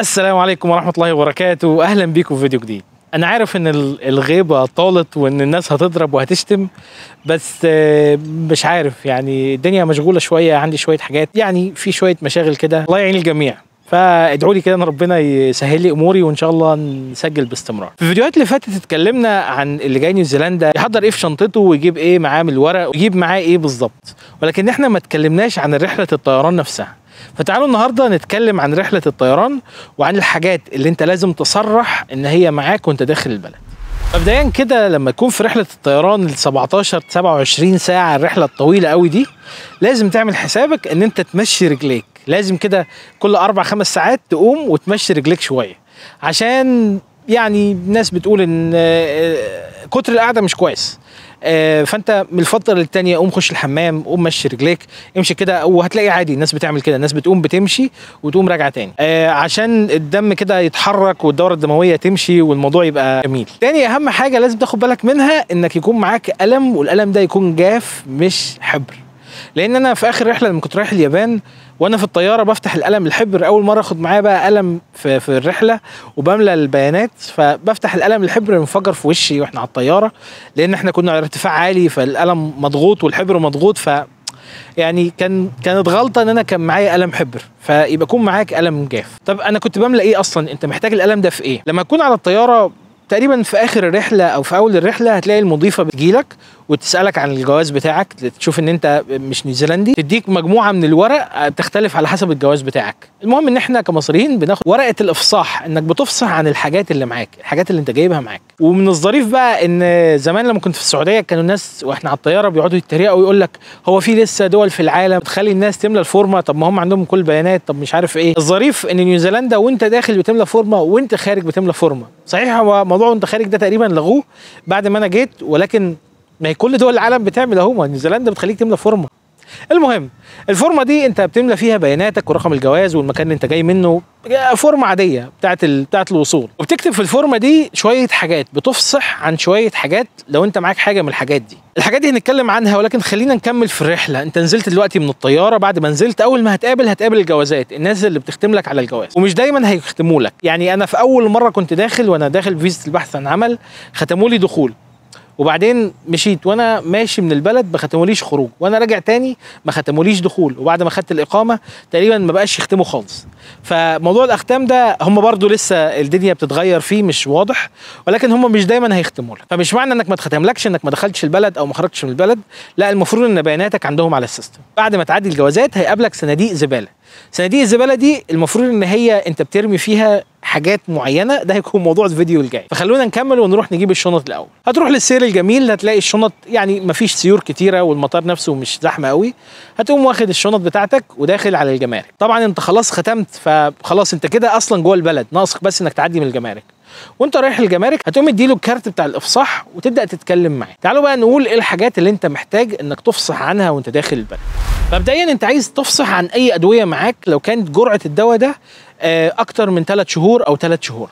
السلام عليكم ورحمة الله وبركاته. أهلا بيكم في فيديو جديد. أنا عارف إن ال- الغيبة طالت وإن الناس هتضرب وهتشتم بس آه، مش عارف. يعني الدنيا مشغولة شوية عندي شوية حاجات. يعني في شوية مشاغل كده. الله يعين الجميع. فادعوا لي كده ان ربنا يسهل لي أموري وإن شاء الله نسجل باستمرار. في الفيديوهات اللي فاتت اتكلمنا عن اللي جاي نيوزيلندا. يحضر إيه في شنطته ويجيب إيه معاه من الورق ويجيب معاه إيه بالظبط. ولكن إحنا ما اتكلمناش عن رحلة الطيران نفسها. فتعالوا النهارده نتكلم عن رحلة الطيران وعن الحاجات اللي انت لازم تصرح ان هي معاك وانت داخل البلد. مبدئيا كده لما تكون في رحلة الطيران ال 17 27 ساعة الرحلة الطويلة قوي دي لازم تعمل حسابك ان انت تمشي رجليك لازم كده كل أربع خمس ساعات تقوم وتمشي رجليك شوية عشان يعني ناس بتقول إن آه، كتر القعدة مش كويس. آه، فأنت من الفترة للتانية قوم خش الحمام قوم مشي رجليك امشي كده وهتلاقي عادي الناس بتعمل كده. الناس بتقوم بتمشي وتقوم راجعة تاني. آه، عشان الدم كده يتحرك والدورة الدموية تمشي والموضوع يبقى جميل. تاني أهم حاجة لازم تاخد بالك منها إنك يكون معاك قلم والقلم ده يكون جاف مش حبر. لأن أنا في آخر رحلة لما كنت رايح اليابان وأنا في الطيارة بفتح القلم الحبر أول مرة آخد معايا بقى قلم في, في الرحلة وبملى البيانات فبفتح القلم الحبر انفجر في وشي وإحنا على الطيارة لأن إحنا كنا على ارتفاع عالي فالقلم مضغوط والحبر مضغوط ف يعني كان كانت غلطة إن أنا كان معايا قلم حبر فيبقى يكون معاك قلم جاف. طب أنا كنت بملى إيه أصلا؟ أنت محتاج القلم ده في إيه؟ لما تكون على الطيارة تقريبا في آخر الرحلة أو في أول الرحلة هتلاقي المضيفة بتجيلك وتسألك عن الجواز بتاعك تشوف إن أنت مش نيوزيلندي تديك مجموعة من الورق بتختلف على حسب الجواز بتاعك. المهم إن إحنا كمصريين بناخد ورقة الإفصاح إنك بتفصح عن الحاجات اللي معاك الحاجات اللي أنت جايبها معاك. ومن الظريف بقى إن زمان لما كنت في السعودية كانوا الناس وإحنا على الطيارة بيقعدوا يتريقوا ويقول لك هو في لسه دول في العالم تخلي الناس تملى الفورمة طب ما هم عندهم كل البيانات طب مش عارف إيه. الظريف إن نيوزيلندا وأنت داخل بتملى فورمة وأنت خارج بتملى فورمة. صحيح هو موضوع وانت خارج ده تقريبا لغوه بعد ما أنا جيت ولكن ما هي كل دول العالم بتعمل اهو نيوزيلندا بتخليك تملى فورمة. المهم الفورمة دي انت بتملى فيها بياناتك ورقم الجواز والمكان اللي انت جاي منه فورمة عادية بتاعت ال... بتاعت الوصول. وبتكتب في الفورمة دي شوية حاجات بتفصح عن شوية حاجات لو انت معاك حاجة من الحاجات دي. الحاجات دي هنتكلم عنها ولكن خلينا نكمل في الرحلة. انت نزلت دلوقتي من الطيارة بعد ما نزلت اول ما هتقابل هتقابل الجوازات الناس اللي بتختم لك على الجواز. ومش دايما هيختموا لك. يعني أنا في أول مرة كنت داخل وأنا داخل فيزا البحث عن عمل ختموا لي دخول. وبعدين مشيت. وأنا ماشي من البلد ما ختموليش خروج. وأنا راجع تاني ما ختموليش دخول. وبعد ما خدت الإقامة تقريبا ما بقاش يختموا خالص. فموضوع الأختام ده هم برضو لسه الدنيا بتتغير فيه مش واضح ولكن هم مش دايما هيختموا لك. فمش معنى إنك ما اتختملكش إنك ما دخلتش البلد أو ما خرجتش من البلد. لا المفروض إن بياناتك عندهم على ال system. بعد ما تعدي الجوازات هيقابلك صناديق زبالة. صناديق الزبالة دي المفروض إن هي أنت بترمي فيها حاجات معينة ده هيكون موضوع الفيديو الجاي. فخلونا نكمل ونروح نجيب الشنط الأول. هتروح للسير الجميل هتلاقي الشنط يعني مفيش سيور كتيرة والمطار نفسه مش زحمة قوي. هتقوم واخد الشنط بتاعتك وداخل على الجمارك. طبعا أنت خلاص ختمت فخلاص أنت كده أصلا جوه البلد ناقصك بس إنك تعدي من الجمارك. وأنت رايح الجمارك هتقوم اديله الكارت بتاع الإفصاح وتبدأ تتكلم معاه. تعالوا بقى نقول إيه الحاجات اللي أنت محتاج إنك تفصح عنها وأنت داخل البلد. مبدئيا أنت عايز تفصح عن أي أدوية معاك لو كانت جرعة الدواء ده آه، أكتر من 3 شهور أو 3 شهور.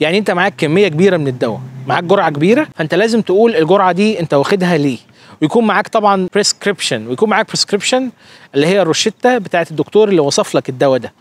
يعني أنت معاك كمية كبيرة من الدواء معاك جرعة كبيرة فأنت لازم تقول الجرعة دي أنت واخدها ليه؟ ويكون معاك طبعا prescription ويكون معاك prescription اللي هي الروشتة بتاعت الدكتور اللي وصف لك الدواء ده.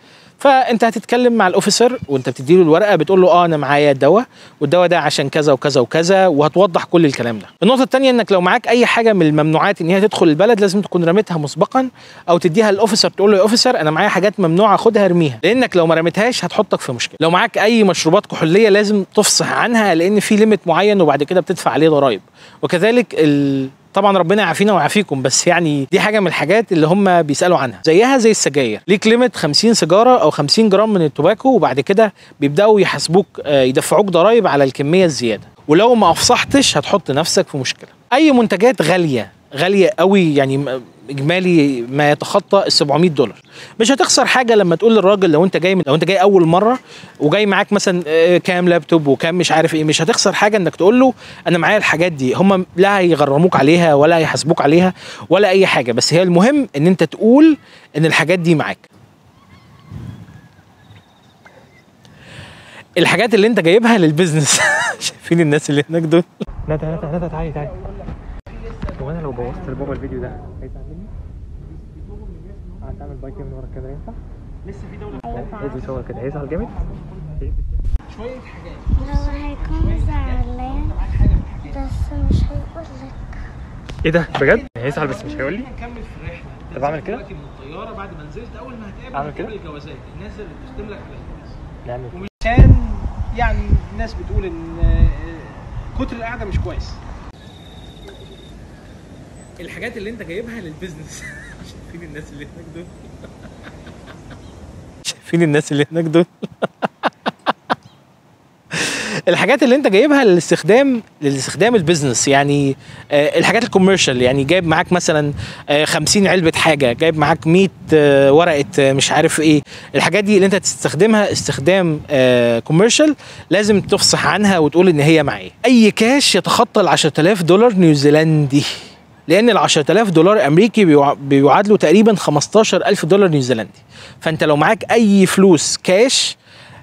فأنت هتتكلم مع ال officer وأنت بتديله الورقة بتقول له آه أنا معايا الدواء والدواء ده عشان كذا وكذا وكذا وهتوضح كل الكلام ده. النقطة الثانية إنك لو معاك أي حاجة من الممنوعات إن هي تدخل البلد لازم تكون رميتها مسبقا أو تديها لل officer تقول له يا officer أنا معايا حاجات ممنوعة خدها ارميها. لأنك لو ما رميتهاش هتحطك في مشكلة. لو معاك أي مشروبات كحولية لازم تفصح عنها لأن في limit معين وبعد كده بتدفع عليه ضرائب. وكذلك ال... طبعا ربنا يعافينا ويعافيكم بس يعني دي حاجة من الحاجات اللي هم بيسألوا عنها. زيها زي السجاير. ليك limit 50 سيجارة أو 50 جرام من ال tobacco وبعد كده بيبدأوا يحاسبوك آه، يدفعوك ضرائب على الكمية الزيادة؟ ولو ما أفصحتش هتحط نفسك في مشكلة. أي منتجات غالية غالية قوي يعني إجمالي ما يتخطى ال 700 دولار. مش هتخسر حاجة لما تقول للراجل لو أنت جاي لو أنت جاي أول مرة وجاي معاك مثلا آه، كام لابتوب وكام مش عارف إيه مش هتخسر حاجة إنك تقول له أنا معايا الحاجات دي. هم لا هيغرموك عليها ولا هيحاسبوك عليها ولا أي حاجة. بس هي المهم إن أنت تقول إن الحاجات دي معاك. الحاجات اللي أنت جايبها للبيزنس شايفين الناس اللي هناك دول؟ ندى ندى ندى تعالي تعالي. هو أنا لو بوظت لبابا الفيديو ده هيزعل مني؟ هتعمل بايك من ورا الكاميرا ينفع؟ لسه في دولة هو بيصور كده. هيزعل جامد؟ شوية حاجات. لو هيكون زعلان. بس مش هيقول لك إيه ده؟ بجد؟ هيزعل بس مش هيقول لي نكمل في الرحلة. طب نزلت كده؟ دلوقتي من الطيارة بعد ما نزلت أول ما هتقابل أعمل هتقابل كده؟ الجوازات. الناس اللي بتختم لك على الجواز. نعمل ومشان يعني الناس بتقول إن آه، كتر القعدة مش كويس. الحاجات اللي انت جايبها للبيزنس. شايفين الناس اللي هناك دول؟ شايفين الناس اللي هناك دول؟ الحاجات اللي انت جايبها للاستخدام للاستخدام ال business. يعني آه، الحاجات ال commercial. يعني جايب معاك مثلا آه، 50 علبة حاجة. جايب معاك 100 آه، ورقة آه، مش عارف إيه. الحاجات دي اللي انت تستخدمها استخدام commercial لازم تفصح عنها وتقول ان هي معايا. أي كاش يتخطى ال 10000 دولار نيوزيلندي. لأن ال 10000 دولار أمريكي بيعادلوا تقريبا 15000 دولار نيوزيلندي. فأنت لو معاك أي فلوس كاش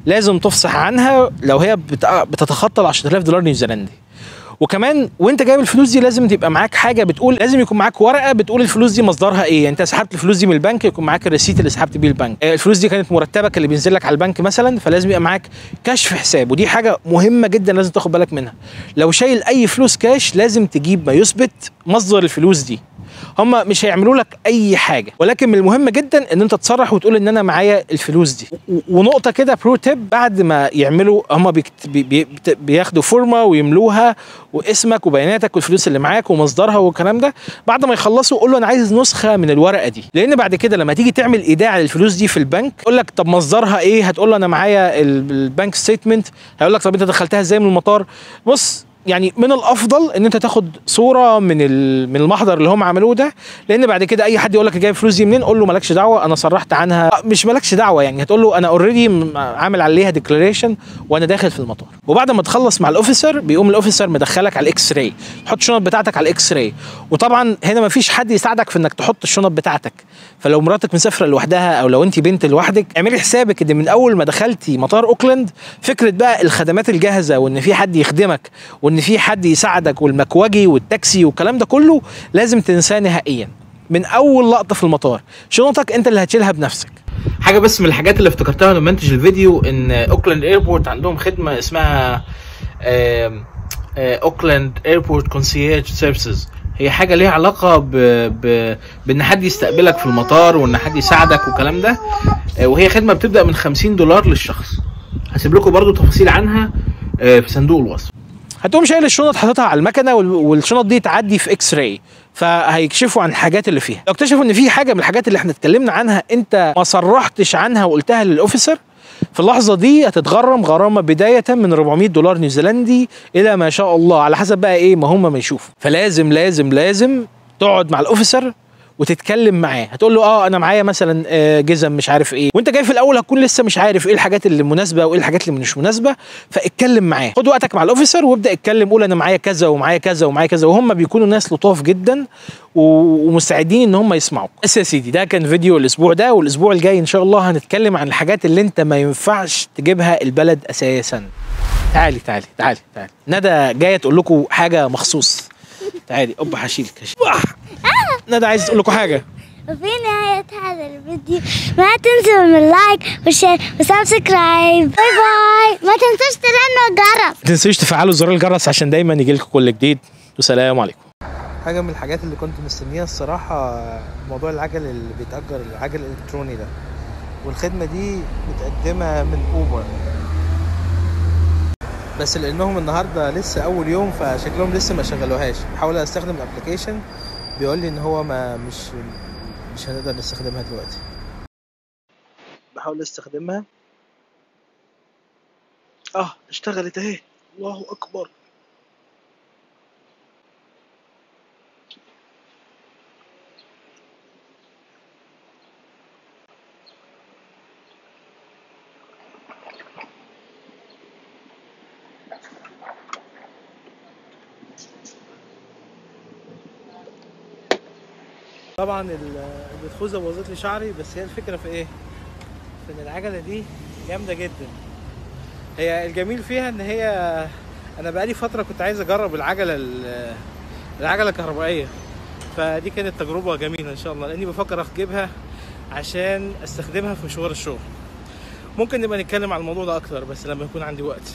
لازم تفصح عنها لو هي بت- بتتخطى ال 10000 دولار نيوزيلندي. وكمان وانت جايب الفلوس دي لازم تبقى معاك حاجة بتقول لازم يكون معاك ورقة بتقول الفلوس دي مصدرها إيه. يعني انت سحبت الفلوس دي من البنك يكون معاك ال receipt اللي سحبت بيه البنك. آه، الفلوس دي كانت مرتبك اللي بينزل لك على البنك مثلا فلازم يبقى معاك كشف حساب. ودي حاجة مهمة جدا لازم تاخد بالك منها. لو شايل أي فلوس كاش لازم تجيب ما يثبت مصدر الفلوس دي. هم مش هيعملوا لك أي حاجة. ولكن من المهم جدا إن أنت تصرح وتقول إن أنا معايا الفلوس دي. ونقطة كده pro tip بعد ما يعملوا هم بياخدوا فورمه ويملوها واسمك وبياناتك والفلوس اللي معاك ومصدرها والكلام ده بعد ما يخلصوا قول له أنا عايز نسخة من الورقة دي. لأن بعد كده لما تيجي تعمل إيداع للفلوس دي في البنك يقول لك طب مصدرها إيه؟ هتقول له أنا معايا ال- ال bank statement هيقول لك طب أنت دخلتها إزاي من المطار؟ بص يعني من الأفضل إن أنت تاخد صورة من من المحضر اللي هم عملوه ده لأن بعد كده أي حد يقول لك جايب فلوس دي منين قول له مالكش دعوة أنا صرحت عنها. مش مالكش دعوة يعني هتقول له أنا already عامل عليها declaration وأنا داخل في المطار. وبعد ما تخلص مع ال officer بيقوم ال officer مدخلك على ال X-ray تحط الشنط بتاعتك على ال X-ray وطبعا هنا ما فيش حد يساعدك في إنك تحط الشنط بتاعتك. فلو مراتك مسافرة لوحدها أو لو أنت بنت لوحدك اعملي حسابك إن من أول ما دخلتي مطار اوكلاند فكرة بقى الخدمات الجاهزة وإن في حد يخدمك وإن في حد يساعدك والمكوجي والتاكسي والكلام ده كله لازم تنساه نهائيا من أول لقطة في المطار. شنطك أنت اللي هتشيلها بنفسك. حاجة بس من الحاجات اللي افتكرتها لما منتج الفيديو إن اوكلاند airport عندهم خدمة اسمها اوكلاند airport concierge services هي حاجة ليها علاقة ب... ب... بإن حد يستقبلك في المطار وإن حد يساعدك والكلام ده. آه، وهي خدمة بتبدأ من 50 دولار للشخص. هسيب لكم برضو تفاصيل عنها آه، في صندوق الوصف. هتقوم شايل الشنط حاططها على المكنة وال- والشنط دي تعدي في إكس راي فهيكشفوا عن الحاجات اللي فيها. لو اكتشفوا إن في حاجة من الحاجات اللي إحنا اتكلمنا عنها أنت ما صرحتش عنها وقلتها للأوفيسر في اللحظة دي هتتغرم غرامة بداية من 400 دولار نيوزيلندي إلى ما شاء الله. على حسب بقى إيه ما هم ما يشوفوا. فلازم لازم لازم تقعد مع الأوفيسر وتتكلم معاه. هتقول له آه أنا معايا مثلا آه، جزم مش عارف إيه. وأنت جاي في الأول هتكون لسه مش عارف إيه الحاجات اللي مناسبة وإيه الحاجات اللي مش مناسبة. فاتكلم معاه. خد وقتك مع الأوفيسر وابدأ اتكلم. قول أنا معايا كذا ومعايا كذا ومعايا كذا. وهم بيكونوا ناس لطاف جدا ومستعدين إن هم يسمعوك. بس يا سيدي ده كان فيديو الأسبوع ده. والأسبوع الجاي إن شاء الله هنتكلم عن الحاجات اللي أنت ما ينفعش تجيبها البلد أساسا. تعالي تعالي تعالي تعالي. ندى جاية تقول لكم حاجة مخصوص. تعالي ابا هشيلك هشيلك. ندى عايز تقول لكم حاجة. وفي نهاية هذا الفيديو ما تنسوا من ال like وال share و subscribe bye bye. ما تنسوش ترنوا الجرس. ما تنسوش تفعلوا زر الجرس عشان دايما يجي لكم كل جديد. والسلام عليكم. حاجة من الحاجات اللي كنت مستنيها الصراحة موضوع العجل اللي بيتأجر العجل الإلكتروني ده. والخدمة دي مقدمة من أوبر. بس لأنهم النهارده لسه أول يوم فشكلهم لسه ما شغلوهاش. بحاول أستخدم الابلكيشن بيقول لي إن هو ما مش مش هنقدر نستخدمها دلوقتي. بحاول أستخدمها. آه اشتغلت أهي. الله أكبر. طبعا ال- البتخوذه بوظت لي شعري بس هي الفكرة في إيه؟ في إن العجلة دي جامدة جدا. هي الجميل فيها إن هي أنا بقالي فترة كنت عايز أجرب العجلة ال- العجلة الكهربائية. فدي كانت تجربة جميلة إن شاء الله لأني بفكر اجيبها عشان أستخدمها في مشوار الشغل. ممكن نبقى نتكلم عن الموضوع ده أكتر بس لما يكون عندي وقت.